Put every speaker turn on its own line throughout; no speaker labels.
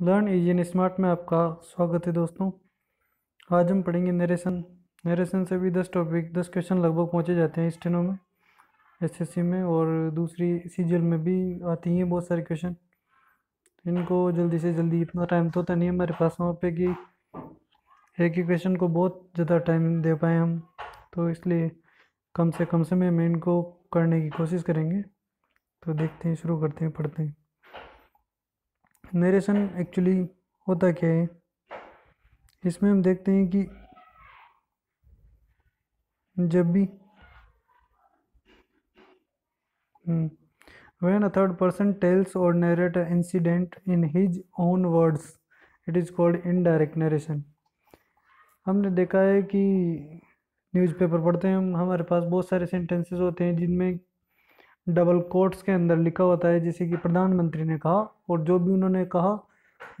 Learn easy smart में आपका स्वागत है दोस्तों। आज हम पढ़ेंगे नरेशन नरेशन से भी दस टॉपिक दस क्वेश्चन लगभग पहुँचे जाते हैं स्टेनो में एसएससी में और दूसरी सीजीएल में भी आती हैं बहुत सारे क्वेश्चन इनको जल्दी से जल्दी, इतना टाइम तो होता नहीं है हमारे पास वहाँ पे कि एक ही क्वेश्चन को बहुत ज़्यादा टाइम दे पाए हम। तो इसलिए कम से कम समय में इनको करने की कोशिश करेंगे। तो देखते हैं, शुरू करते हैं, पढ़ते हैं। नरेशन एक्चुअली होता क्या है? इसमें हम देखते हैं कि जब भी when a third person tells और narrate a incident in his own words it is called indirect narration हमने देखा है कि न्यूज़पेपर पढ़ते हैं, हम, हमारे पास बहुत सारे सेंटेंसेस होते हैं जिनमें डबल कोट्स के अंदर लिखा होता है, जैसे कि प्रधानमंत्री ने कहा, और जो भी उन्होंने कहा,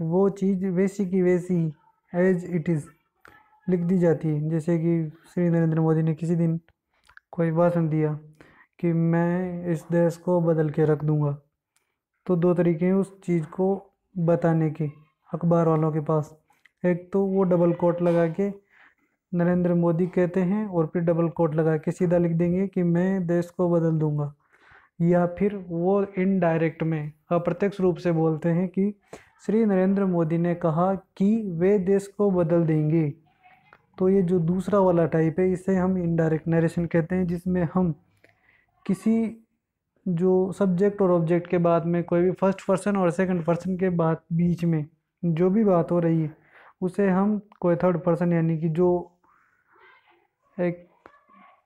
वो चीज़ वैसी की वैसी एज इट इज़ लिख दी जाती है। जैसे कि श्री नरेंद्र मोदी ने किसी दिन कोई भाषण दिया कि मैं इस देश को बदल के रख दूँगा। तो दो तरीके हैं उस चीज़ को बताने के, अखबार वालों के पास। एक तो वो डबल कोट लगा के नरेंद्र मोदी कहते हैं, और फिर डबल कोट लगा के सीधा लिख देंगे कि मैं देश को बदल दूँगा। या फिर वो इनडायरेक्ट में अप्रत्यक्ष रूप से बोलते हैं कि श्री नरेंद्र मोदी ने कहा कि वे देश को बदल देंगे। तो ये जो दूसरा वाला टाइप है, इसे हम इनडायरेक्ट नरेशन कहते हैं, जिसमें हम किसी जो सब्जेक्ट और ऑब्जेक्ट के बाद में कोई भी फ़र्स्ट पर्सन और सेकंड पर्सन के बाद बीच में जो भी बात हो रही है, उसे हम कोई थर्ड पर्सन यानी कि जो एक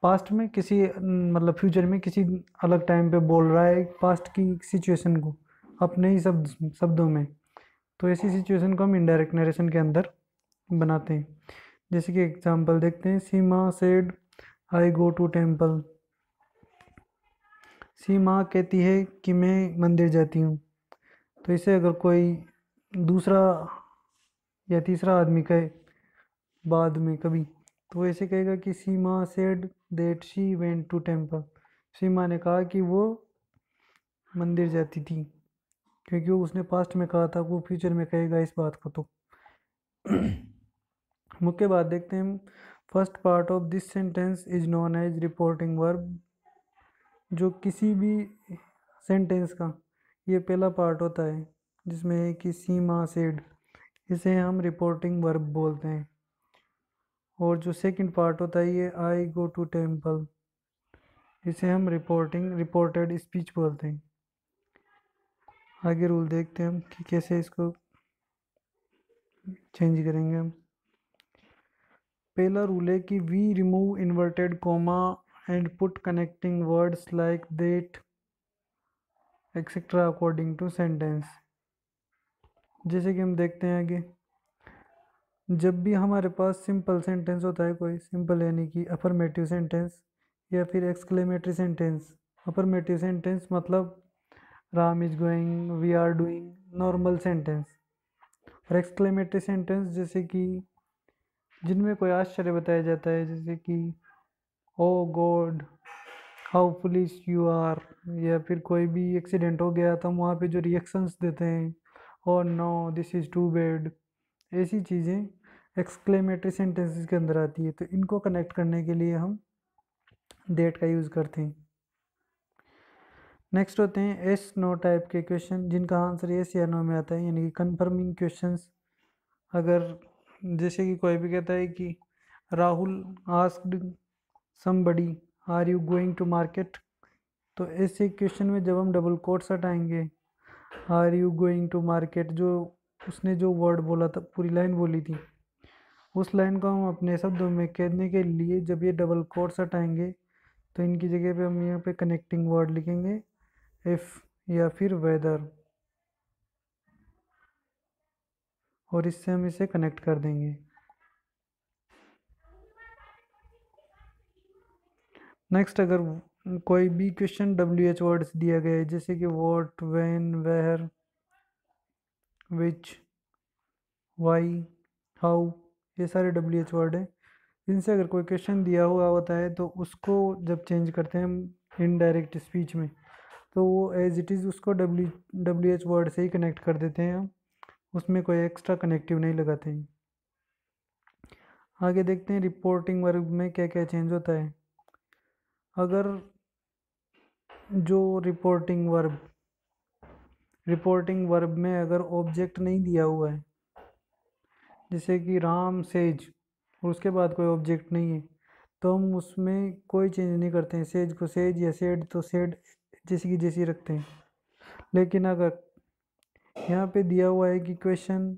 पास्ट में किसी मतलब फ्यूचर में किसी अलग टाइम पे बोल रहा है पास्ट की सिचुएशन को, अपने ही शब्द, शब्दों में। तो ऐसी सिचुएशन को हम इनडायरेक्ट नरेशन के अंदर बनाते हैं। जैसे कि एग्जांपल देखते हैं, Seema said I go to temple Seema कहती है कि मैं मंदिर जाती हूँ। तो इसे अगर कोई दूसरा या तीसरा आदमी कहे, बाद में कभी तो ऐसे कहेगा कि Seema said that she went to temple Seema ने कहा कि वो मंदिर जाती थी, क्योंकि वो उसने पास्ट में कहा था वो फ्यूचर में कहेगा इस बात को तो। मुख्य बात देखते हैं first part of this sentence is known as reporting verb जो किसी भी सेंटेंस का, ये पहला पार्ट होता है, जिसमें कि सीमा सेड इसे हम रिपोर्टिंग वर्ब बोलते हैं। और जो सेकंड पार्ट होता है, ये आई गो टू टेंपल इसे हम रिपोर्टिंग रिपोर्टेड स्पीच बोलते हैं। आगे रूल देखते हैं हम कि कैसे इसको चेंज करेंगे हम। पहला रूल है कि we remove inverted comma and put connecting words like that etcetera according to sentence जैसे कि हम देखते हैं आगे। जब भी हमारे पास सिंपल सेंटेंस होता है, कोई सिंपल यानी कि अफर्मेटिव सेंटेंस या फिर एक्सक्लेमेटरी सेंटेंस अफर्मेटिव सेंटेंस मतलब Ram is going we are doing normal sentence और एक्सक्लेमेटरी सेंटेंस जैसे कि, जिनमें कोई आश्चर्य बताया जाता है, जैसे कि ओ God how foolish you are या फिर कोई भी एक्सीडेंट हो गया तो हम वहाँ पे जो रिएक्शंस देते हैं ओ no this is too bad ऐसी चीज़ें एक्सक्लेमेटरी सेंटेंसेस के अंदर आती है तो इनको कनेक्ट करने के लिए हम डेट का यूज़ करते हैं। नेक्स्ट होते हैं एस नो टाइप के क्वेश्चन, जिनका आंसर एस या नो में आता है, यानी कि कन्फर्मिंग क्वेश्चन अगर जैसे कि कोई भी कहता है कि Rahul asked somebody are you going to market तो ऐसे क्वेश्चन में जब हम double quotes हटाएँगे are you going to market जो उसने जो वर्ड बोला था, पूरी लाइन बोली थी उस लाइन को हम अपने शब्दों में कहने के लिए जब ये डबल कोट्स हटाएँगे तो इनकी जगह पे हम यहाँ पे कनेक्टिंग वर्ड लिखेंगे इफ़ या फिर वेदर और इससे हम इसे कनेक्ट कर देंगे। नेक्स्ट अगर कोई भी क्वेश्चन डब्ल्यू एच वर्ड्स दिया गया है, जैसे कि what when where which why how ये सारे डब्ल्यू एच वर्ड हैं। इनसे अगर कोई क्वेश्चन दिया हुआ होता है तो उसको जब चेंज करते हैं हम इनडायरेक्ट स्पीच में तो वो एज इट इज़ उसको डब्ल्यू डब्ल्यू एच वर्ड से ही कनेक्ट कर देते हैं हम। उसमें कोई एक्स्ट्रा कनेक्टिव नहीं लगाते हैं। आगे देखते हैं रिपोर्टिंग वर्ग में क्या क्या चेंज होता है। अगर जो रिपोर्टिंग वर्ब रिपोर्टिंग वर्ब में अगर ऑब्जेक्ट नहीं दिया हुआ है जैसे कि राम सेज, और उसके बाद कोई ऑब्जेक्ट नहीं है। तो हम उसमें कोई चेंज नहीं करते हैं। सेज को सेज या सेड तो सेड, जैसी की जैसी रखते हैं। लेकिन अगर यहाँ पे दिया हुआ है कि क्वेश्चन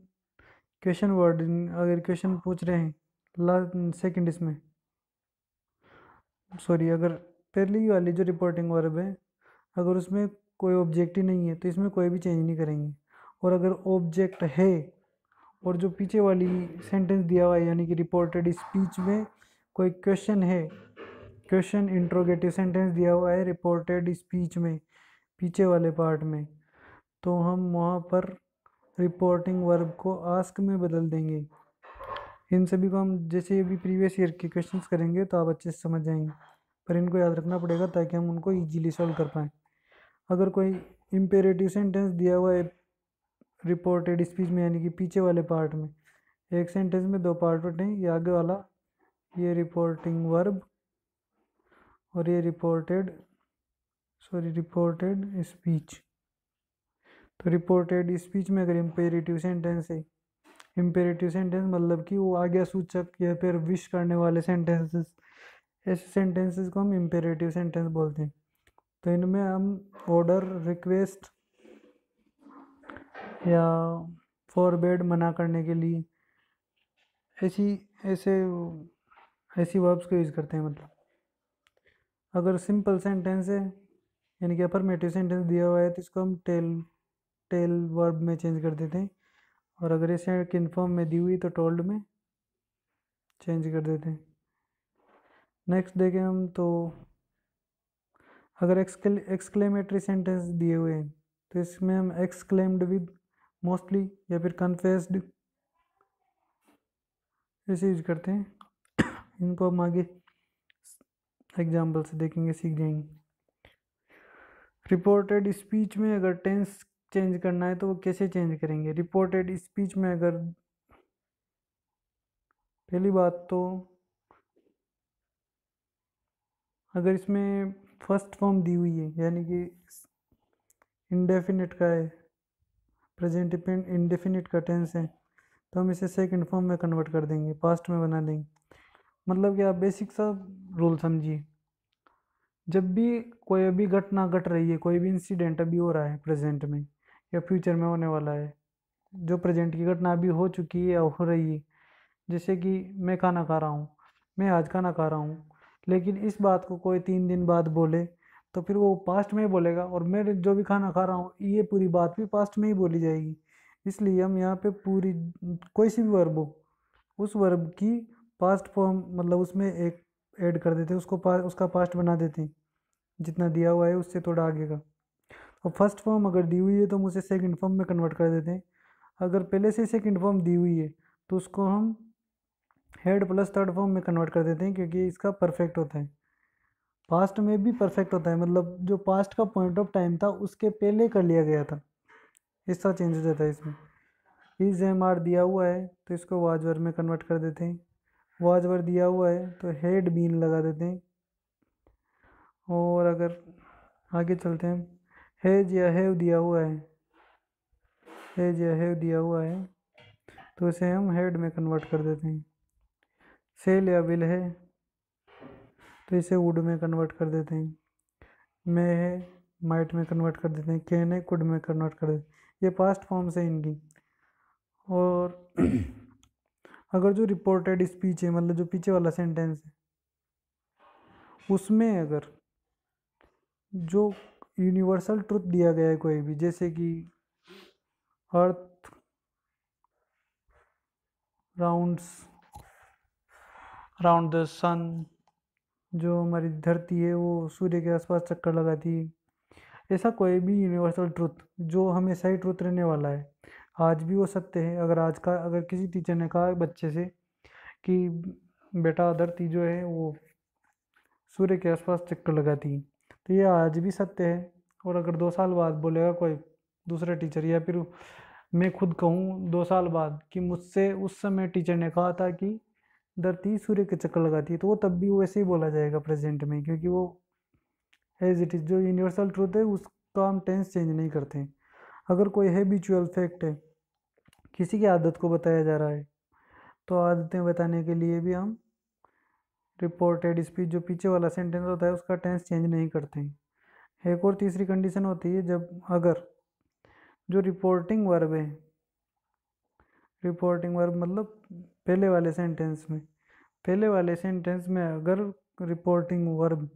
क्वेश्चन वर्ड अगर क्वेश्चन पूछ रहे हैं लास्ट सेकंड इसमें। सॉरी अगर पहली वाली जो रिपोर्टिंग वर्ब है, अगर उसमें कोई ऑब्जेक्ट ही नहीं है तो इसमें कोई भी चेंज नहीं करेंगे। और अगर ऑब्जेक्ट है और जो पीछे वाली सेंटेंस दिया हुआ है, यानी कि रिपोर्टेड स्पीच में कोई क्वेश्चन है क्वेश्चन इंट्रोगेटिव सेंटेंस दिया हुआ है रिपोर्टेड स्पीच में, पीछे वाले पार्ट में। तो हम वहाँ पर रिपोर्टिंग वर्ब को आस्क में बदल देंगे। इन सभी को हम जैसे अभी प्रीवियस ईयर के क्वेश्चन करेंगे तो आप अच्छे से समझ जाएँगे, पर इनको याद रखना पड़ेगा ताकि हम उनको इजीली सॉल्व कर पाएँ। अगर कोई इम्पेरेटिव सेंटेंस दिया हुआ है रिपोर्टेड स्पीच में, यानी कि पीछे वाले पार्ट में। एक सेंटेंस में दो पार्ट होते हैं ये आगे वाला, ये रिपोर्टिंग वर्ब और ये रिपोर्टेड सॉरी रिपोर्टेड स्पीच तो रिपोर्टेड स्पीच में अगर इम्पेरेटिव सेंटेंस है इम्पेरेटिव सेंटेंस मतलब कि वो आज्ञा सूचक या फिर विश करने वाले सेंटेंसेस ऐसे सेंटेंसेस को हम इम्पेरेटिव सेंटेंस बोलते हैं। तो इनमें हम ऑर्डर रिक्वेस्ट या फॉरबेड मना करने के लिए ऐसी, ऐसे, ऐसी वर्ब्स को यूज़ करते हैं मतलब। अगर सिंपल सेंटेंस है, यानी कि अफर्मेटिव सेंटेंस दिया हुआ है तो इसको हम टेल टेल वर्ब में चेंज कर देते हैं। और अगर इसे किन्फर्म में दी हुई तो टोल्ड में चेंज कर देते हैं। नेक्स्ट देखें हम तो अगर एक्सक्ल एक्सक्लेमेटरी सेंटेंस दिए हुए हैं तो इसमें हम एक्सक्लेम्ड विद मोस्टली या फिर कन्फेस्ड ऐसे यूज़ करते हैं। इनको हम आगे एग्ज़ाम्पल से देखेंगे, सीख जाएँगे। रिपोर्टेड स्पीच में अगर टेंस चेंज करना है तो वो कैसे चेंज करेंगे? रिपोर्टेड स्पीच में अगर पहली बात तो अगर इसमें फ़र्स्ट फॉर्म दी हुई है, यानी कि इंडेफिनिट का है प्रेजेंट इंडेफिनिट का टेंस है। तो हम इसे सेकंड फॉर्म में कन्वर्ट कर देंगे पास्ट में बना देंगे। मतलब कि आप बेसिक सा रूल समझिए। जब भी कोई अभी घटना घट गट रही है, कोई भी इंसिडेंट अभी हो रहा है प्रेजेंट में, या फ्यूचर में होने वाला है, जो प्रेजेंट की घटना अभी हो चुकी है या हो रही है, जैसे कि मैं खाना खा रहा हूँ, मैं आज खाना खा रहा हूँ, लेकिन इस बात को कोई तीन दिन बाद बोले तो फिर वो पास्ट में ही बोलेगा और मैं जो भी खाना खा रहा हूँ ये पूरी बात भी पास्ट में ही बोली जाएगी। इसलिए हम यहाँ पे पूरी कोई सी भी वर्ब हो उस वर्ब की पास्ट फॉर्म मतलब उसमें एक ऐड कर देते हैं उसको पा, उसका पास्ट बना देते हैं। जितना दिया हुआ है उससे थोड़ा आगे का। और फ़र्स्ट फॉर्म अगर दी हुई है तो हम उसे सेकेंड फॉर्म में कन्वर्ट कर देते हैं। अगर पहले से सेकेंड फॉर्म दी हुई है तो उसको हम हेड प्लस थर्ड फॉर्म में कन्वर्ट कर देते हैं क्योंकि इसका परफेक्ट होता है। पास्ट में भी परफेक्ट होता है मतलब जो पास्ट का पॉइंट ऑफ़ टाइम था, उसके पहले कर लिया गया था। ऐसा चेंज हो जाता है इसमें। इज़ एम आर दिया हुआ है तो इसको वाजवर में कन्वर्ट कर देते हैं। वाजवर दिया हुआ है तो हेड बीन लगा देते हैं। और अगर आगे चलते हैं हेज या हेव दिया हुआ है हेज या हेव दिया हुआ है तो इसे हम हेड में कन्वर्ट कर देते हैं। सेल या विल है तो इसे वुड में कन्वर्ट कर देते हैं। मैं है माइट में कन्वर्ट कर देते हैं। कैन है कुड में कन्वर्ट कर देते हैं। ये पास्ट फॉर्म्स है इनकी। और अगर जो रिपोर्टेड स्पीच है मतलब जो पीछे वाला सेंटेंस है, उसमें अगर जो यूनिवर्सल ट्रुथ दिया गया है कोई भी, जैसे कि earth rounds round the sun जो हमारी धरती है, वो सूर्य के आसपास चक्कर लगाती है। ऐसा कोई भी यूनिवर्सल ट्रुथ जो हमेशा ही ट्रुथ रहने वाला है। आज भी वो सत्य है, अगर आज का, अगर किसी टीचर ने कहा बच्चे से कि, बेटा, धरती जो है, वो सूर्य के आसपास चक्कर लगाती है। तो ये आज भी सत्य है, और अगर दो साल बाद बोलेगा कोई दूसरा टीचर या फिर मैं खुद कहूँ दो साल बाद कि मुझसे उस समय टीचर ने कहा था कि धरती सूर्य के चक्कर लगाती है तो वो तब भी वैसे ही बोला जाएगा प्रेजेंट में, क्योंकि वो एज इट इज़ जो यूनिवर्सल ट्रूथ है उसका हम टेंस चेंज नहीं करते अगर कोई हैबिचुअल फैक्ट है, किसी की आदत को बताया जा रहा है तो आदतें बताने के लिए भी हम रिपोर्टेड स्पीच जो पीछे वाला सेंटेंस होता है, उसका टेंस चेंज नहीं करते हैं। एक और तीसरी कंडीशन होती है, जब अगर जो रिपोर्टिंग वर्ब है रिपोर्टिंग वर्ब मतलब पहले वाले सेंटेंस में, पहले वाले सेंटेंस में अगर रिपोर्टिंग वर्ब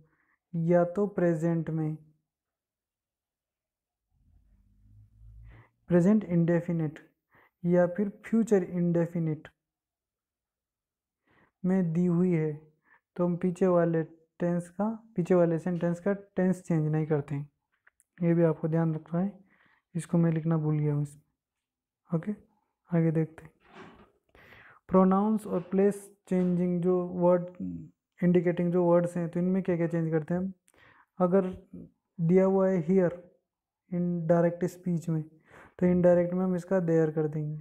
या तो प्रेजेंट में प्रेजेंट इंडेफिनिट या फिर फ्यूचर इंडेफिनिट में दी हुई है तो हम पीछे वाले टेंस का, पीछे वाले सेंटेंस का टेंस चेंज नहीं करते हैं। ये भी आपको ध्यान रखना है, इसको मैं लिखना भूल गया हूँ इसमें। ओके आगे देखते हैं। प्रोनाउंस और प्लेस चेंजिंग जो वर्ड, इंडिकेटिंग जो वर्ड्स हैं तो इनमें क्या क्या चेंज करते हैं हम? अगर दिया हुआ है हियर इन डायरेक्ट स्पीच में तो इनडायरेक्ट में हम इसका देयर कर देंगे।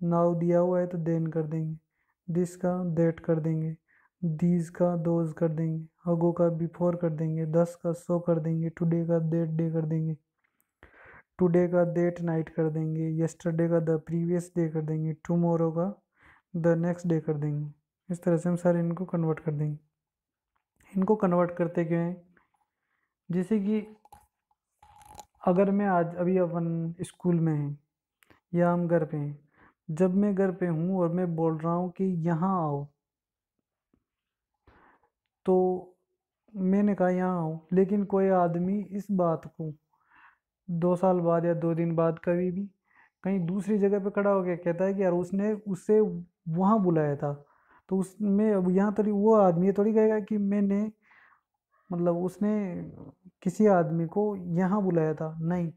नाउ दिया हुआ है तो देन कर देंगे। दिस का, देट कर देंगे। दीज का, दोज कर देंगे। अगो का, बिफोर कर देंगे। दस का, सो कर देंगे। टुडे का, देट डे कर देंगे। टुडे का डेट नाइट कर देंगे। यस्टरडे का, द प्रीवियस डे कर देंगे। टुमारो का द नेक्स्ट डे कर देंगे। इस तरह से हम सारे इनको कन्वर्ट कर देंगे। इनको कन्वर्ट करते क्यों हैं? जैसे कि अगर मैं आज अभी अपन स्कूल में हैं या हम घर पे हैं, जब मैं घर पे हूँ और मैं बोल रहा हूँ कि यहाँ आओ तो मैंने कहा यहाँ आओ, लेकिन कोई आदमी इस बात को दो साल बाद या दो दिन बाद कभी भी कहीं दूसरी जगह पे खड़ा हो गया कहता है कि यार उसने, उससे वहाँ बुलाया था। तो उसमें अब यहाँ थोड़ी वो आदमी थोड़ी कहेगा कि मैंने मतलब उसने किसी आदमी को यहाँ बुलाया था। नहीं,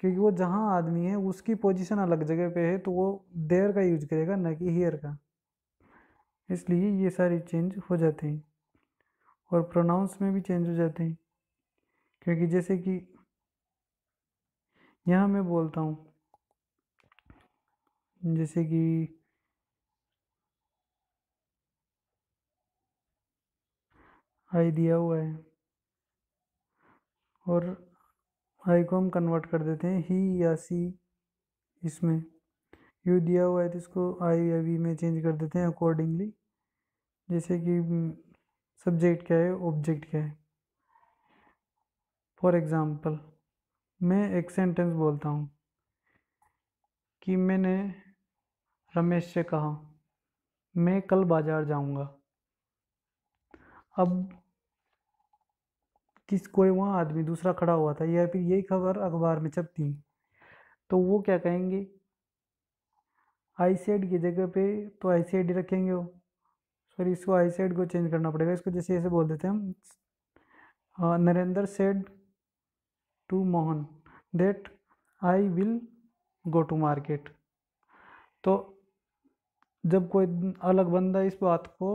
क्योंकि वो जहाँ आदमी है, उसकी पोजीशन अलग जगह पे है तो वो देर का यूज़ करेगा, न कि हियर का। इसलिए ये सारी चेंज हो जाते हैं और प्रोनाउंस में भी चेंज हो जाते हैं। क्योंकि जैसे कि यहाँ मैं बोलता हूँ, जैसे कि आई दिया हुआ है। और आई को हम कन्वर्ट कर देते हैं ही या सी इसमें। यू दिया हुआ है तो इसको आई या वी में चेंज कर देते हैं अकॉर्डिंगली जैसे कि सब्जेक्ट क्या है ऑब्जेक्ट क्या है। फॉर एग्ज़ाम्पल मैं एक सेंटेंस बोलता हूँ कि मैंने रमेश से कहा, मैं कल बाज़ार जाऊँगा। अब किस कोई वहाँ आदमी? दूसरा खड़ा हुआ था। या फिर यही खबर अखबार में छपती तो वो क्या कहेंगे? आई सेड की जगह पे तो आई ही रखेंगे वो। सॉरी इसको आई सेड को चेंज करना पड़ेगा। इसको जैसे ऐसे बोल देते हैं हम Narendra said to Mohan that I will go to market तो जब कोई अलग बंदा इस बात को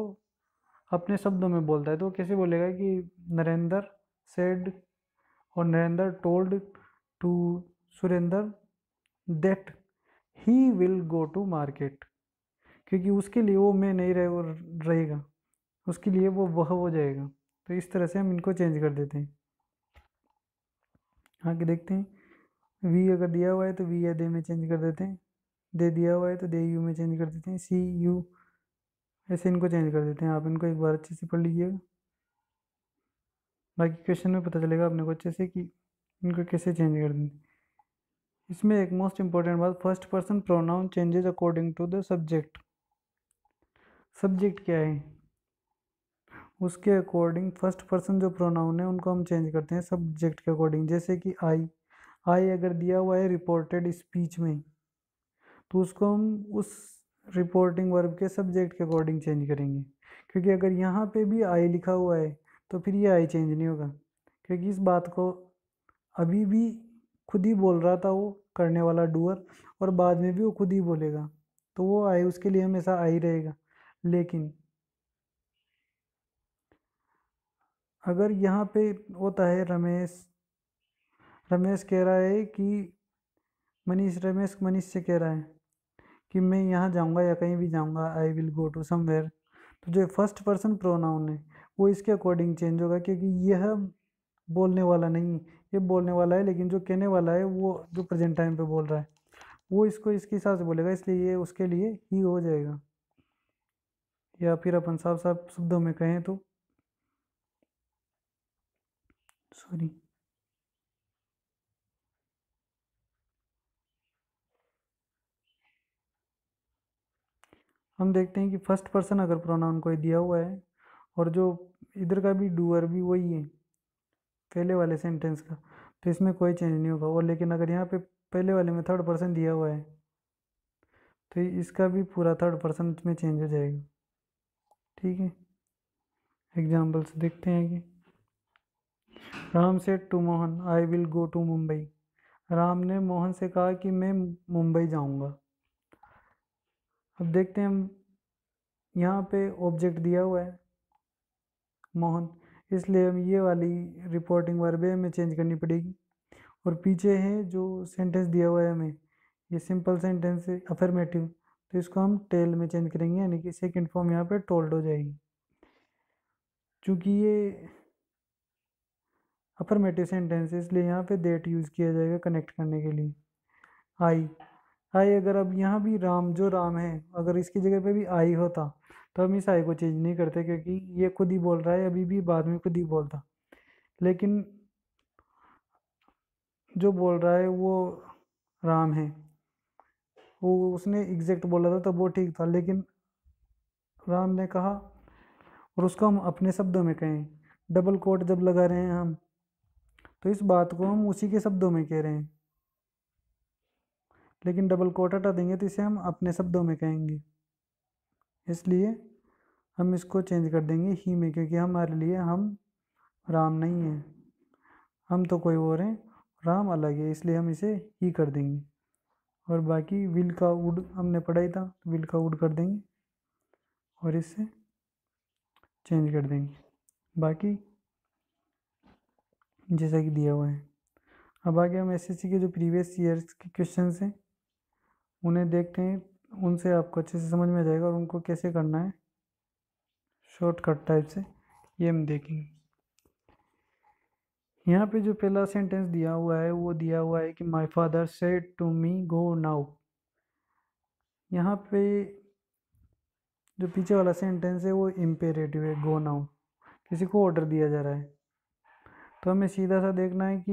अपने शब्दों में बोलता है तो कैसे बोलेगा कि नरेंद्र सेड और Narendra told to Surendra that he will go to market क्योंकि उसके लिए वो मैं नहीं रहे रहेगा। उसके लिए वो, वह हो जाएगा। तो इस तरह से हम इनको चेंज कर देते हैं। आगे देखते हैं। वी अगर दिया हुआ है तो वी या दे में चेंज कर देते हैं। दे दिया हुआ है तो दे यू में चेंज कर देते हैं। सी यू ऐसे इनको चेंज कर देते हैं। आप इनको एक बार अच्छे से पढ़ लीजिएगा। बाकी क्वेश्चन में पता चलेगा अपने को अच्छे से कि इनको कैसे चेंज कर दें। इसमें एक मोस्ट इंपॉर्टेंट बात first person pronoun changes according to the subject subject क्या है? उसके अकॉर्डिंग फ़र्स्ट पर्सन जो प्रोनाउन है, उनको हम चेंज करते हैं सब्जेक्ट के अकॉर्डिंग जैसे कि आई आई अगर दिया हुआ है रिपोर्टेड स्पीच में तो उसको हम उस रिपोर्टिंग वर्ब के सब्जेक्ट के अकॉर्डिंग चेंज करेंगे। क्योंकि अगर यहाँ पे भी आई लिखा हुआ है तो फिर ये आई चेंज नहीं होगा। क्योंकि इस बात को अभी भी खुद ही बोल रहा था वो करने वाला डूअर और बाद में भी वो खुद ही बोलेगा। तो वो आई उसके लिए हमेशा आई रहेगा। लेकिन अगर यहाँ पे होता है रमेश रमेश कह रहा है कि मनीष, रमेश मनीष से कह रहा है। कि मैं यहाँ जाऊँगा या कहीं भी जाऊँगा I will go to somewhere तो जो फ़र्स्ट पर्सन प्रोनाउन है, वो इसके अकॉर्डिंग चेंज होगा क्योंकि यह बोलने वाला नहीं, ये बोलने वाला है लेकिन जो कहने वाला है, वो जो प्रेजेंट टाइम पे बोल रहा है, वो इसको इसके हिसाब से बोलेगा, इसलिए ये उसके लिए ही हो जाएगा। या फिर अपन साफ़ साफ़ शब्दों में कहें तो सॉरी हम देखते हैं कि फ़र्स्ट पर्सन अगर प्रोनाउन कोई दिया हुआ है, और जो इधर का भी डूअर भी वही है, पहले वाले सेंटेंस का तो इसमें कोई चेंज नहीं होगा। और लेकिन अगर यहाँ पे पहले वाले में थर्ड पर्सन दिया हुआ है तो इसका भी पूरा थर्ड पर्सन में चेंज हो जाएगा। ठीक है? एग्जाम्पल्स देखते हैं कि Ram said to Mohan I will go to Mumbai. Ram ने मोहन से कहा कि मैं मुंबई जाऊँगा। अब देखते हैं हम, यहाँ पे ऑब्जेक्ट दिया हुआ है, मोहन। इसलिए हम ये वाली रिपोर्टिंग वर्ब हमें चेंज करनी पड़ेगी। और पीछे है जो सेंटेंस दिया हुआ है हमें, ये सिंपल सेंटेंस है अफर्मेटिव तो इसको हम टेल में चेंज करेंगे, यानी कि सेकेंड फॉर्म यहाँ पे टोल्ड हो जाएगी। चूँकि ये अफर्मेटिव सेंटेंस है, इसलिए यहाँ पे डेट यूज़ किया जाएगा कनेक्ट करने के लिए। आई आई अगर अब यहाँ भी राम जो राम है, अगर इसकी जगह पे भी आई होता तो हम इस आई को चेंज नहीं करते क्योंकि ये खुद ही बोल रहा है, अभी भी बाद में खुद ही बोलता। लेकिन जो बोल रहा है वो राम है। वो उसने एग्जैक्ट बोला था, तब वो ठीक था, लेकिन राम ने कहा, और उसको हम अपने शब्दों में कहें डबल कोट जब लगा रहे हैं हम तो इस बात को हम उसी के शब्दों में कह रहे हैं। लेकिन डबल कोट हटा देंगे तो इसे हम अपने शब्दों में कहेंगे। इसलिए हम इसको चेंज कर देंगे ही में, क्योंकि हमारे लिए हम राम नहीं हैं। हम तो कोई और हैं, राम अलग है, इसलिए हम इसे ही कर देंगे। और बाकी विल का वुड हमने पढ़ाई था विल का वुड कर देंगे और इससे चेंज कर देंगे। बाकी जैसा कि दिया हुआ है। अब आगे हम एसएससी के जो प्रीवियस ईयर्स के क्वेश्चन हैं उन्हें देखते हैं उनसे आपको अच्छे से समझ में आ जाएगा और उनको कैसे करना है। शॉर्टकट टाइप से ये हम देखेंगे। यहाँ पे जो पहला सेंटेंस दिया हुआ है वो दिया हुआ है कि my father said to me go now यहाँ पे जो पीछे वाला सेंटेंस है वो इम्पेरेटिव है गो नाउ किसी को ऑर्डर दिया जा रहा है। तो हमें सीधा सा देखना है कि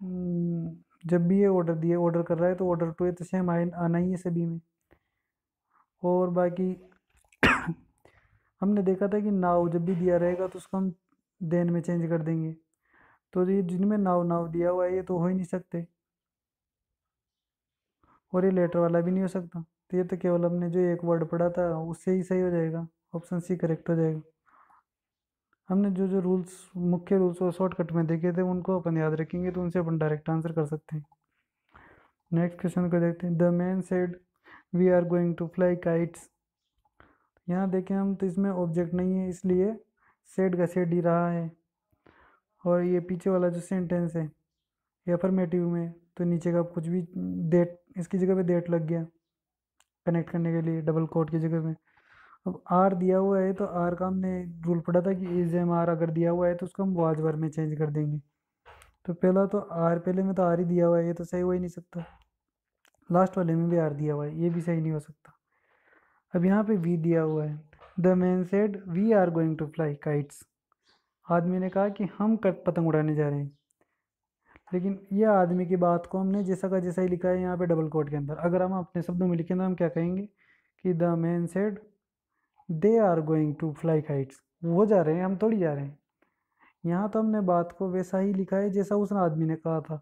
हम्म, जब भी ये ऑर्डर दिए ऑर्डर कर रहा है तो ऑर्डर टू है तो सेम आना ही है सभी में। और बाकी हमने देखा था कि नाव जब भी दिया रहेगा तो उसको हम देन में चेंज कर देंगे। तो ये जिनमें नाव नाव दिया हुआ है, ये तो हो ही नहीं सकते। और ये लेटर वाला भी नहीं हो सकता। तो ये तो केवल हमने जो एक वर्ड पढ़ा था, उससे ही सही हो जाएगा। ऑप्शन सी करेक्ट हो जाएगा। हमने जो जो रूल्स मुख्य रूल्स और शॉर्टकट में देखे थे, उनको अपन याद रखेंगे तो उनसे अपन डायरेक्ट आंसर कर सकते हैं। नेक्स्ट क्वेश्चन को देखते हैं। The man said we are going to fly kites यहाँ देखें, हम तो इसमें ऑब्जेक्ट नहीं है, इसलिए सेड का सेड ही रहा है। और ये पीछे वाला जो सेंटेंस है, ये अफर्मेटिव में तो नीचे का कुछ भी डेट इसकी जगह पे डेट लग गया। कनेक्ट करने के लिए डबल कोट की जगह में अब आर दिया हुआ है तो आर का हमने रूल पढ़ा था कि इज़ एम आर अगर दिया हुआ है तो उसको हम वाज वर में चेंज कर देंगे। तो पहला तो आर पहले में तो आर ही दिया हुआ है, ये तो सही हो ही नहीं सकता। लास्ट वाले में भी आर दिया हुआ है, ये भी सही नहीं हो सकता। अब यहाँ पे वी दिया हुआ है। The man said we are going to fly kites आदमी ने कहा कि हम कट पतंग उड़ाने जा रहे हैं। लेकिन यह आदमी की बात को हमने जैसा का जैसा ही लिखा है यहाँ पे डबल कोट के अंदर। अगर हम अपने शब्दों में लिखें तो हम क्या कहेंगे कि the man said they are going to fly kites. वो जा रहे हैं, हम थोड़ी जा रहे हैं। यहाँ तो हमने बात को वैसा ही लिखा है जैसा उस आदमी ने कहा था।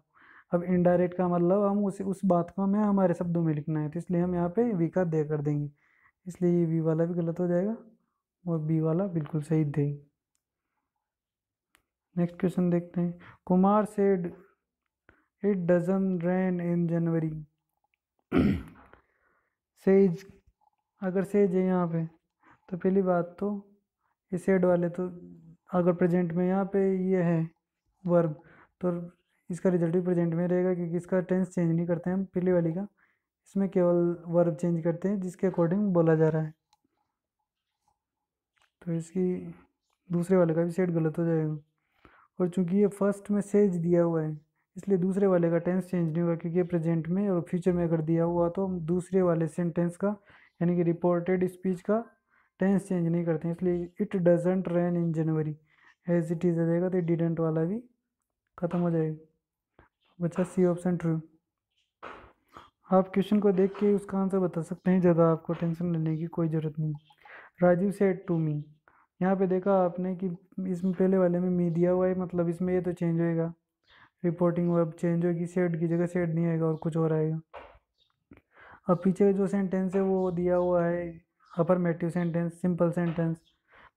अब इनडायरेक्ट का मतलब हम उस उस बात को हमें हमारे शब्दों में लिखना है तो इसलिए हम यहाँ पे वी का दे कर देंगे। इसलिए ये वी वाला भी गलत हो जाएगा और बी वाला बिल्कुल सही देंगे नेक्स्ट क्वेश्चन देखते हैं। Kumar said it doesn't rain in January says अगर सेज है यहाँ पे तो पहली बात तो ये सेड वाले तो अगर प्रेजेंट में यहाँ पे ये है वर्ब तो इसका रिज़ल्ट भी प्रेजेंट में रहेगा क्योंकि इसका टेंस चेंज नहीं करते हैं हम पहले वाली का। इसमें केवल वर्ब चेंज करते हैं जिसके अकॉर्डिंग बोला जा रहा है। तो इसकी दूसरे वाले का भी सेट गलत हो जाएगा। और चूँकि ये फ़र्स्ट में सेज दिया हुआ है, इसलिए दूसरे वाले का टेंस चेंज नहीं हुआ क्योंकि ये प्रेजेंट में और फ्यूचर में अगर दिया हुआ तो हम दूसरे वाले सेंटेंस का, यानी कि रिपोर्टेड स्पीच का टेंस चेंज नहीं करते हैं, इसलिए it doesn't rain in January as it is आ जाएगा तो डिडेंट वाला भी ख़त्म हो जाएगा। बच्चा सी ऑप्शन ट्रू आप क्वेश्चन को देख के उसका आंसर बता सकते हैं, ज़्यादा आपको टेंशन लेने की कोई ज़रूरत नहीं। राजीव सेड टू मी यहाँ पे देखा आपने कि इसमें पहले वाले में मी दिया हुआ है मतलब इसमें ये तो चेंज होएगा। रिपोर्टिंग वर्ब चेंज होगी सेट की जगह सेड नहीं आएगा और कुछ और आएगा। अब पीछे जो सेंटेंस है वो दिया हुआ है अफर्मेटिव सेंटेंस, सिंपल सेंटेंस।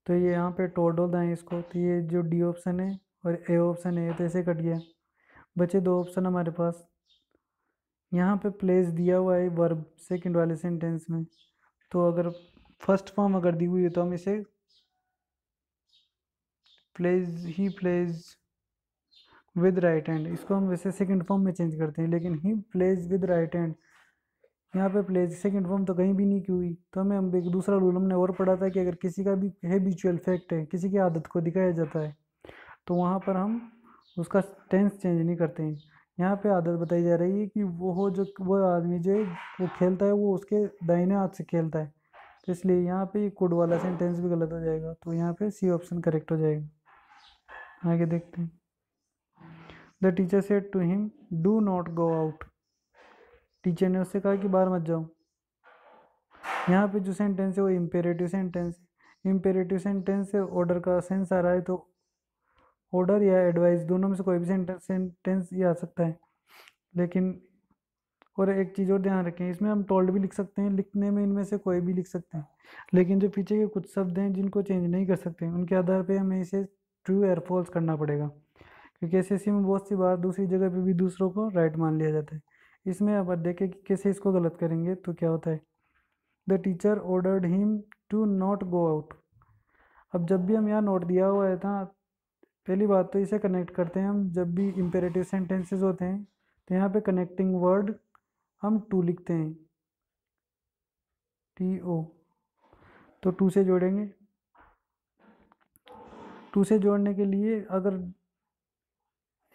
तो ये यहाँ पे टोडल है इसको। तो ये जो डी ऑप्शन है और ए ऑप्शन है तो ऐसे कट गया। बचे दो ऑप्शन हमारे पास। यहाँ पे प्लेस दिया हुआ है वर्ब सेकंड वाले सेंटेंस में। तो अगर फ़र्स्ट फॉर्म अगर दी हुई है तो हम इसे pledge he pledge with right hand इसको हम वैसे सेकंड फॉर्म में चेंज करते हैं, लेकिन he pledge with right hand यहाँ पे प्लेज सेकंड फॉर्म तो कहीं भी नहीं की हुई। तो हमें, हम एक दूसरा रूल हमने और पढ़ा था कि अगर किसी का भी हैबिचुअल फैक्ट है, किसी की आदत को दिखाया जाता है तो वहाँ पर हम उसका टेंस चेंज नहीं करते हैं। यहाँ पे आदत बताई जा रही है कि वो जो, वो आदमी जो वो खेलता है, वो उसके दाहिने हाथ से खेलता है। तो इसलिए यहाँ पे कुड वाला सेंटेंस भी गलत हो जाएगा तो यहाँ पे सी ऑप्शन करेक्ट हो जाएगा। आगे देखते हैं। The teacher said to him do not go out teacher ने उससे कहा कि बाहर मत जाओ। यहाँ पे जो सेंटेंस है वो इम्पेरेटिव सेंटेंस है। इम्पेरेटिव सेंटेंस से ऑर्डर का सेंस आ रहा है तो ऑर्डर या एडवाइस दोनों में से कोई भी सेंटेंस सेंटेंस ये आ सकता है। लेकिन और एक चीज़ और ध्यान रखें, इसमें हम टोल्ड भी लिख सकते हैं, लिखने में इनमें से कोई भी लिख सकते हैं। लेकिन जो पीछे के कुछ शब्द हैं जिनको चेंज नहीं कर सकते, उनके आधार पर हमें इसे ट्रू एयर फॉल्स करना पड़ेगा। क्योंकि एसएससी में बहुत सी बार दूसरी जगह पे भी दूसरों को राइट मान लिया जाता है। इसमें अब देखें कि कैसे इसको गलत करेंगे तो क्या होता है? The teacher ordered him to not go out अब जब भी हम यहाँ नोट दिया हुआ है था, पहली बात तो इसे कनेक्ट करते हैं हम, जब भी इम्पेरेटिव सेंटेंसेस होते हैं तो यहाँ पे कनेक्टिंग वर्ड हम टू लिखते हैं। टी ओ तो टू से जोड़ेंगे। टू से जोड़ने के लिए अगर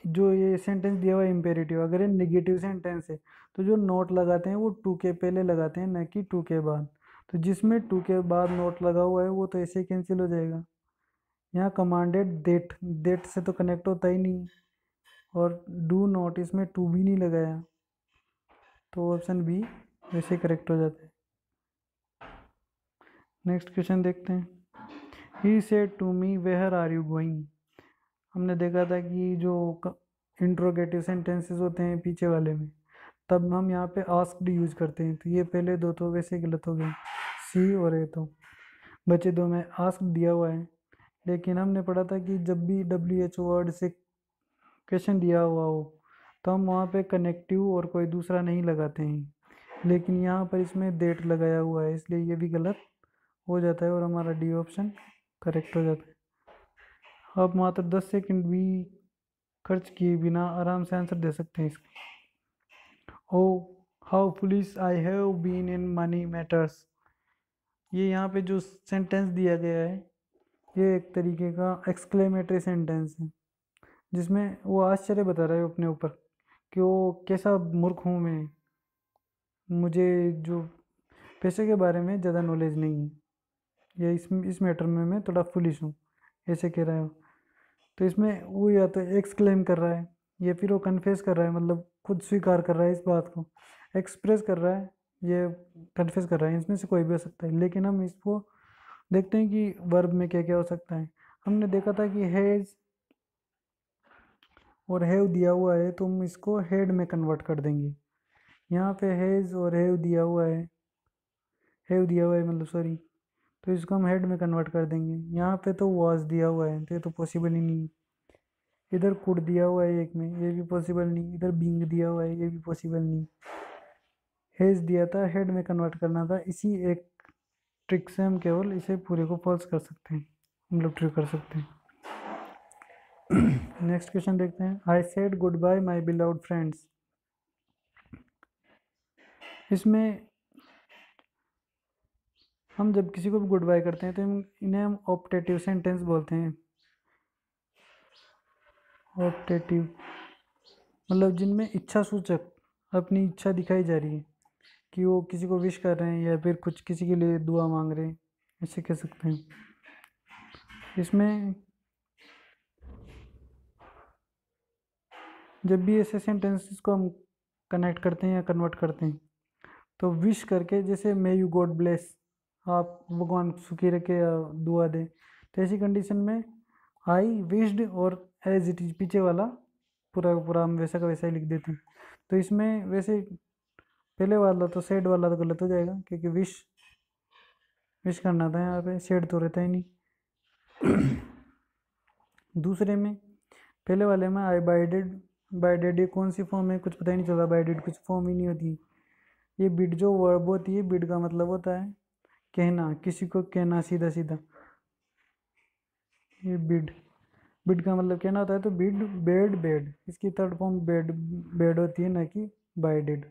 जो ये सेंटेंस दिया हुआ है इम्पेरेटिव अगर ये निगेटिव सेंटेंस है तो जो नोट लगाते हैं वो टू के पहले लगाते हैं, न कि टू के बाद। तो जिसमें टू के बाद नोट लगा हुआ है, वो तो ऐसे ही कैंसिल हो जाएगा। यहाँ कमांडेड डेट डेट से तो कनेक्ट होता ही नहीं। और डू नोट इसमें टू भी नहीं लगाया। तो ऑप्शन बी वैसे करेक्ट हो जाता है। नेक्स्ट क्वेश्चन देखते हैं। He said to me where are you going हमने देखा था कि जो इंट्रोगेटिव सेंटेंसेस होते हैं पीछे वाले में, तब हम यहाँ पे आस्क्ड यूज़ करते हैं। तो ये पहले दो तो वैसे गलत हो गए। सी और ए तो। बचे दो में आस्क दिया हुआ है। लेकिन हमने पढ़ा था कि जब भी डब्ल्यू एच वर्ड से क्वेश्चन दिया हुआ हो तो हम वहाँ पे कनेक्टिव और कोई दूसरा नहीं लगाते हैं। लेकिन यहाँ पर इसमें डेट लगाया हुआ है, इसलिए ये भी गलत हो जाता है और हमारा डी ऑप्शन करेक्ट हो जाता है। आप मात्र दस सेकंड भी खर्च किए बिना आराम से आंसर दे सकते हैं इसका। ओ how foolish I have been in money matters ये यहाँ पे जो सेंटेंस दिया गया है, ये एक तरीके का एक्सक्लेमेटरी सेंटेंस है, जिसमें वो आश्चर्य बता रहा है अपने ऊपर कि वो कैसा मूर्ख हूँ मैं। मुझे जो पैसे के बारे में ज़्यादा नॉलेज नहीं है। या इस इस मैटर में मैं थोड़ा फुलिश हूँ, ऐसे कह रहा है तो इसमें वो या तो एक्सक्लेम कर रहा है, या फिर वो कन्फेस कर रहा है मतलब खुद स्वीकार कर रहा है इस बात को। एक्सप्रेस कर रहा है, ये कन्फेस कर रहा है, इसमें से कोई भी हो सकता है। लेकिन हम इसको देखते हैं कि वर्ब में क्या क्या हो सकता है। हमने देखा था कि हैज़ और हैव दिया हुआ है तो हम इसको हेड में कन्वर्ट कर देंगे। यहाँ पे हैज़ और हैव दिया हुआ है। हैव दिया हुआ है मतलब सॉरी तो इसको हम हेड में कन्वर्ट कर देंगे। यहाँ पे तो वॉज़ दिया हुआ है तो ये तो पॉसिबल ही नहीं इधर कुड दिया हुआ है एक में, ये भी पॉसिबल नहीं। इधर बींग दिया हुआ है, ये भी पॉसिबल नहीं। हेज दिया था हेड में कन्वर्ट करना था। इसी एक ट्रिक से हम केवल इसे पूरे को फॉल्स कर सकते हैं। मतलब ट्रिक कर सकते हैं। नेक्स्ट क्वेश्चन देखते हैं। I said goodbye my beloved friends इसमें हम जब किसी को भी गुड बाय करते हैं तो इन्हें हम ऑप्टेटिव सेंटेंस बोलते हैं। ऑप्टेटिव मतलब जिनमें इच्छा सूचक अपनी इच्छा दिखाई जा रही है कि वो किसी को विश कर रहे हैं या फिर कुछ किसी के लिए दुआ मांग रहे हैं, ऐसे कह सकते हैं। इसमें जब भी ऐसे सेंटेंसेस को हम कनेक्ट करते हैं या कन्वर्ट करते हैं तो विश करके जैसे मे यू गॉड ब्लेस आप भगवान सुखी रखे या दुआ दें। तो ऐसी कंडीशन में आई विश्ड और एज इट इज़ पीछे वाला पूरा पूरा हम वैसा का वैसा ही लिख देते हैं। तो इसमें वैसे पहले वाला तो सेड वाला तो गलत हो जाएगा, क्योंकि विश विश करना था यहाँ पे शेड तो रहता ही नहीं। दूसरे में पहले वाले में आई बाइडेड बाइडेड ये कौन सी फॉर्म है कुछ पता ही नहीं चलता बाइडेड कुछ फॉर्म ही नहीं होती। ये बिड जो वर्ब होती है बिड का मतलब होता है कहना, किसी को कहना सीधा सीधा। ये बिड बिड का मतलब कहना होता है तो बिड बेड बेड इसकी थर्ड फॉर्म बेड बेड होती है ना कि बाइडेड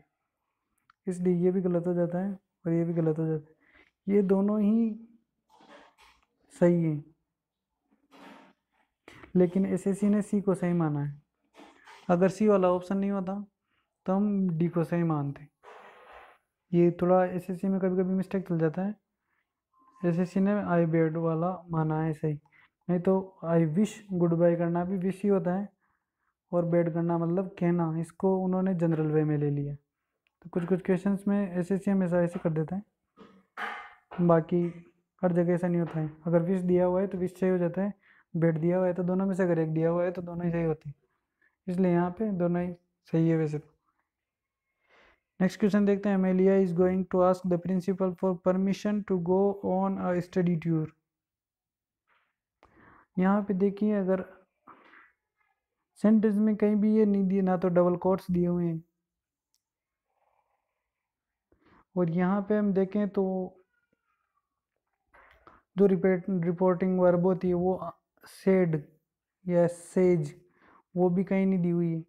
इसलिए ये भी गलत हो जाता है और ये भी गलत हो जाता है। ये दोनों ही सही है। लेकिन एसएससी ने सी को सही माना है। अगर सी वाला ऑप्शन नहीं होता तो हम डी को सही मानते। ये थोड़ा एसएससी में कभी कभी मिस्टेक चल जाता है। एसएससी ने आई बेड वाला माना है सही। नहीं तो आई विश गुड बाय करना भी विश ही होता है। और बेड करना मतलब कहना, इसको उन्होंने जनरल वे में ले लिया। तो कुछ कुछ क्वेश्चन में एस एस सी हमेशा ऐसे कर देता है। बाकी हर जगह ऐसा नहीं होता है। अगर विश दिया हुआ है तो विश सही हो जाता है। बेड दिया हुआ है तो दोनों में से अगर एक दिया हुआ है तो दोनों ही सही होते हैं। इसलिए यहाँ पे दोनों ही सही है वैसे तो। नेक्स्ट क्वेश्चन देखते हैं। Amelia is going to ask the principal for permission to go on a study tour यहाँ पे देखिए, अगर सेंटेंस में कहीं भी ये नहीं दिए, ना तो डबल कोट्स दिए हुए हैं। और यहाँ पे हम देखें तो जो रिपेट रिपोर्टिंग वर्ब होती है, वो सेड या सेज वो भी कहीं नहीं दी हुई है।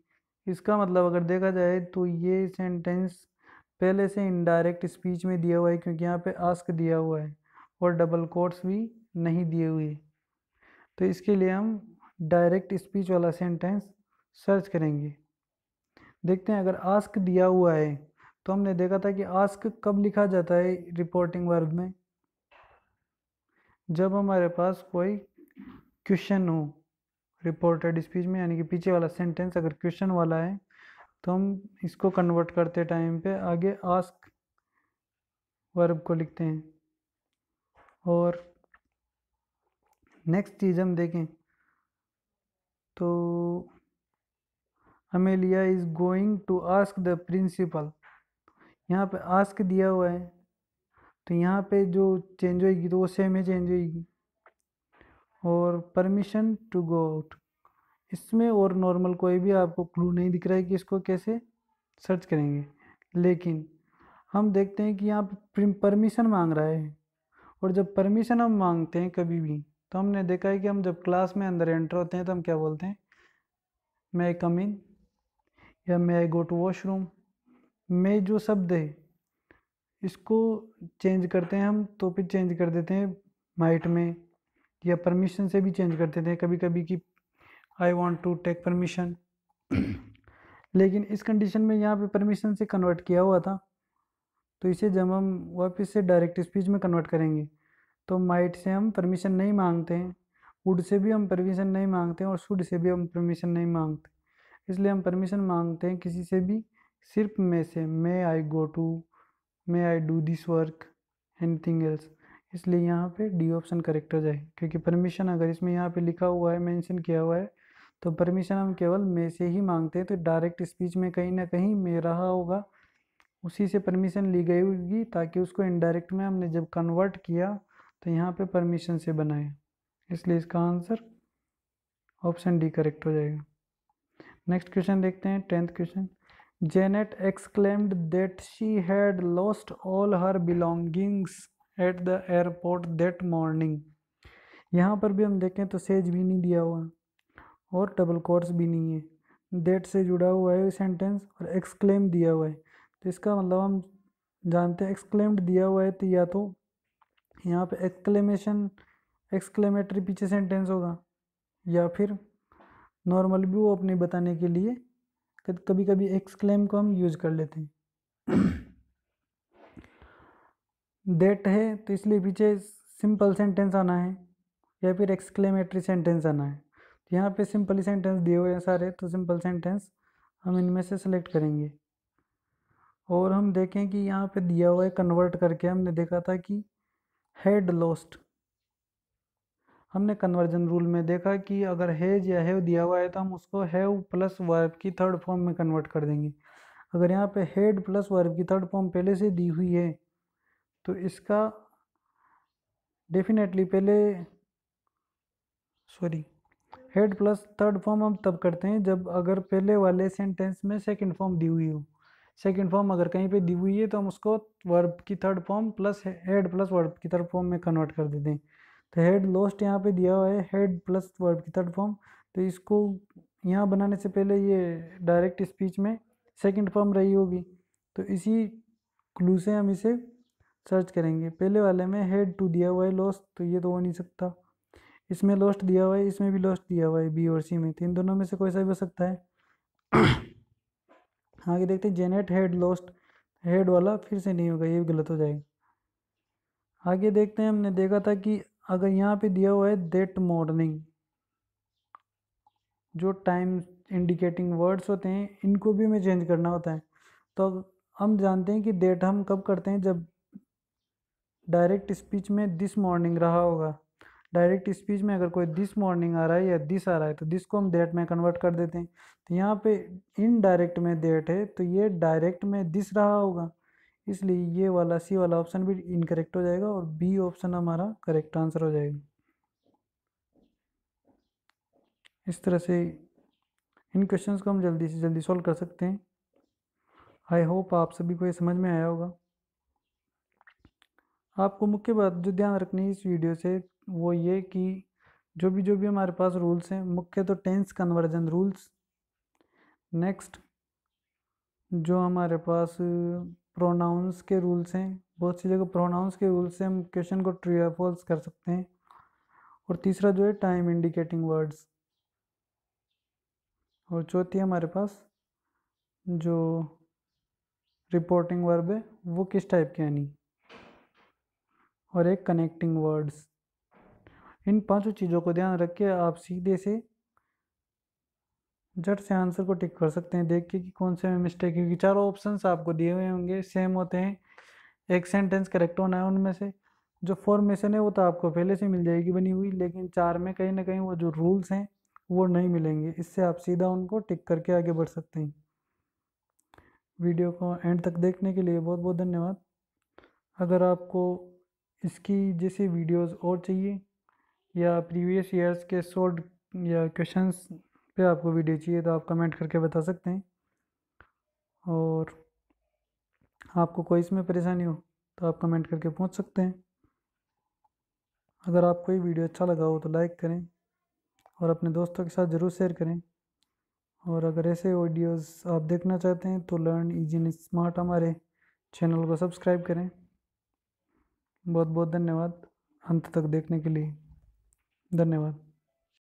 इसका मतलब अगर देखा जाए तो ये सेंटेंस पहले से इनडायरेक्ट स्पीच में दिया हुआ है क्योंकि यहाँ पे आस्क दिया हुआ है और डबल कोट्स भी नहीं दिए हुए तो इसके लिए हम डायरेक्ट स्पीच वाला सेंटेंस सर्च करेंगे। देखते हैं, अगर आस्क दिया हुआ है तो हमने देखा था कि आस्क कब लिखा जाता है रिपोर्टिंग वर्ब में? जब हमारे पास कोई क्वेश्चन हो रिपोर्टेड स्पीच में, यानी कि पीछे वाला सेंटेंस अगर क्वेश्चन वाला है तो हम इसको कन्वर्ट करते टाइम पे, आगे आस्क वर्ब को लिखते हैं। और नेक्स्ट चीज़ हम देखें तो Amelia is going to ask the principal यहाँ पे आस्क दिया हुआ है तो यहाँ पे जो चेंज होएगी तो वो सेम ही चेंज होएगी। और परमिशन टू गो आउट इसमें और नॉर्मल कोई भी आपको क्लू नहीं दिख रहा है कि इसको कैसे सर्च करेंगे। लेकिन हम देखते हैं कि यहाँ परमिशन मांग रहा है। और जब परमिशन हम मांगते हैं कभी भी तो हमने देखा है कि हम जब क्लास में अंदर एंटर होते हैं तो हम क्या बोलते हैं? मे आई कम इन या मे आई गो टू वॉशरूम मे जो शब्द है, इसको चेंज करते हैं हम तो फिर चेंज कर देते हैं माइट में। या परमिशन से भी चेंज कर देते हैं कभी कभी कि I want to take permission लेकिन इस कंडीशन में यहाँ पे परमिशन से कन्वर्ट किया हुआ था तो इसे जब हम वापस से डायरेक्ट स्पीच में कन्वर्ट करेंगे तो माइट से हम परमिशन नहीं मांगते हैं वुड से भी हम परमिशन नहीं मांगते हैं और शुड से भी हम परमिशन नहीं मांगते। इसलिए हम परमिशन मांगते हैं किसी से भी, सिर्फ़ मे से, may I go to may I do this work anything else इसलिए यहाँ पे डी ऑप्शन करेक्ट हो जाए। क्योंकि परमिशन अगर इसमें यहाँ पे लिखा हुआ है मेंशन किया हुआ है तो परमिशन हम केवल मे से ही मांगते हैं तो डायरेक्ट स्पीच में कहीं ना कहीं मे रहा होगा। उसी से परमिशन ली गई होगी ताकि उसको इनडायरेक्ट में हमने जब कन्वर्ट किया तो यहाँ पे परमिशन से बनाए। इसलिए इसका आंसर ऑप्शन डी करेक्ट हो जाएगा। नेक्स्ट क्वेश्चन देखते हैं tenth question Janet exclaimed that she had lost all her belongings at the airport that morning यहाँ पर भी हम देखें तो सेज भी नहीं दिया हुआ और डबल कोर्स भी नहीं है। डेट से जुड़ा हुआ है सेंटेंस और एक्सक्लेम दिया हुआ है। तो इसका मतलब हम जानते हैं एक्सक्लेम्ड दिया हुआ है तो या तो यहाँ पे एक्सक्लेमेशन एक्सक्लेमेटरी पीछे सेंटेंस होगा या फिर नॉर्मल भी वो अपने बताने के लिए कभी कभी एक्सक्लेम को हम यूज़ कर लेते हैं। डेट है तो इसलिए पीछे सिंपल सेंटेंस आना है, या फिर एक्सक्लेमेटरी सेंटेंस आना है। तो यहाँ पे सिंपल सेंटेंस दिए हुए हैं सारे तो सिंपल सेंटेंस हम इनमें से सेलेक्ट करेंगे। और हम देखें कि यहाँ पे दिया हुआ है कन्वर्ट करके, हमने देखा था कि हेड लॉस्ट हमने कन्वर्जन रूल में देखा कि अगर हैज़ या हैव दिया हुआ है तो हम उसको हैव प्लस वर्ब की थर्ड फॉर्म में कन्वर्ट कर देंगे। अगर यहाँ पे हेड प्लस वर्ब की थर्ड फॉर्म पहले से दी हुई है तो इसका डेफिनेटली पहले sorry had plus third form हम तब करते हैं जब अगर पहले वाले सेंटेंस में सेकंड फॉर्म दी हुई हो। सेकंड फॉर्म अगर कहीं पे दी हुई है तो हम उसको वर्ब की third form plus had plus verb की थर्ड फॉर्म में कन्वर्ट कर देते हैं। तो हेड लोस्ट यहाँ पे दिया हुआ है हेड प्लस वर्ब की थर्ड फॉर्म तो इसको यहाँ बनाने से पहले ये डायरेक्ट स्पीच में सेकंड फॉर्म रही होगी। तो इसी क्लू से हम इसे सर्च करेंगे। पहले वाले में हेड टू दिया हुआ है लॉस्ट तो ये तो हो नहीं सकता। इसमें लॉस्ट दिया हुआ है, इसमें भी लॉस्ट दिया हुआ है बी और सी में। तो इन दोनों में से कोई सा भी हो सकता है। आगे देखते हैं जेनेट हेड लॉस्ट हेड वाला फिर से नहीं होगा, ये भी गलत हो जाएगा। आगे देखते हैं, हमने देखा था कि अगर यहाँ पे दिया हुआ है देट मॉर्निंग जो टाइम इंडिकेटिंग वर्ड्स होते हैं, इनको भी हमें चेंज करना होता है। तो हम जानते हैं कि डेट हम कब करते हैं, जब डायरेक्ट स्पीच में दिस मॉर्निंग रहा होगा। डायरेक्ट स्पीच में अगर कोई दिस मॉर्निंग आ रहा है या दिस आ रहा है तो दिस को हम डेट में कन्वर्ट कर देते हैं। तो यहाँ पे इनडायरेक्ट में डेट है तो ये डायरेक्ट में दिस रहा होगा। इसलिए ये वाला सी वाला ऑप्शन भी इनकरेक्ट हो जाएगा और बी ऑप्शन हमारा करेक्ट आंसर हो जाएगा। इस तरह से इन क्वेश्चंस को हम जल्दी से जल्दी सॉल्व कर सकते हैं। आई होप आप सभी को ये समझ में आया होगा। आपको मुख्य बात जो ध्यान रखनी है इस वीडियो से वो ये कि जो भी जो भी हमारे पास रूल्स हैं, मुख्य तो टेंस कन्वर्जन रूल्स नेक्स्ट जो हमारे पास प्रोनाउंस के रूल्स हैं, बहुत सी जगह प्रोनाउंस के रूल्स से हम क्वेश्चन को ट्रू फॉल्स कर सकते हैं। और तीसरा जो है टाइम इंडिकेटिंग वर्ड्स और चौथी हमारे पास जो रिपोर्टिंग वर्ब है, वो किस टाइप के यानी और एक कनेक्टिंग वर्ड्स इन पाँचों चीज़ों को ध्यान रख के आप सीधे से झट से आंसर को टिक कर सकते हैं। देख के कि कौन से में मिस्टेक क्योंकि चारों ऑप्शंस आपको दिए हुए होंगे। सेम होते हैं। एक सेंटेंस करेक्ट होना है उनमें से। जो फॉर्मेशन है वो तो आपको पहले से मिल जाएगी बनी हुई, लेकिन चार में कहीं ना कहीं वो जो रूल्स हैं, वो नहीं मिलेंगे। इससे आप सीधा उनको टिक करके आगे बढ़ सकते हैं। वीडियो को एंड तक देखने के लिए बहुत बहुत धन्यवाद। अगर आपको इसकी जैसे वीडियोस और चाहिए या प्रीवियस ईयर्स के शॉर्ट या क्वेश्चंस पे आपको वीडियो चाहिए तो आप कमेंट करके बता सकते हैं। और आपको कोई इसमें परेशानी हो तो आप कमेंट करके पूछ सकते हैं। अगर आपको ये वीडियो अच्छा लगा हो तो लाइक करें और अपने दोस्तों के साथ ज़रूर शेयर करें। और अगर ऐसे वीडियोस आप देखना चाहते हैं तो लर्न इजी एंड स्मार्ट हमारे चैनल को सब्सक्राइब करें। बहुत बहुत धन्यवाद अंत तक देखने के लिए। धन्यवाद।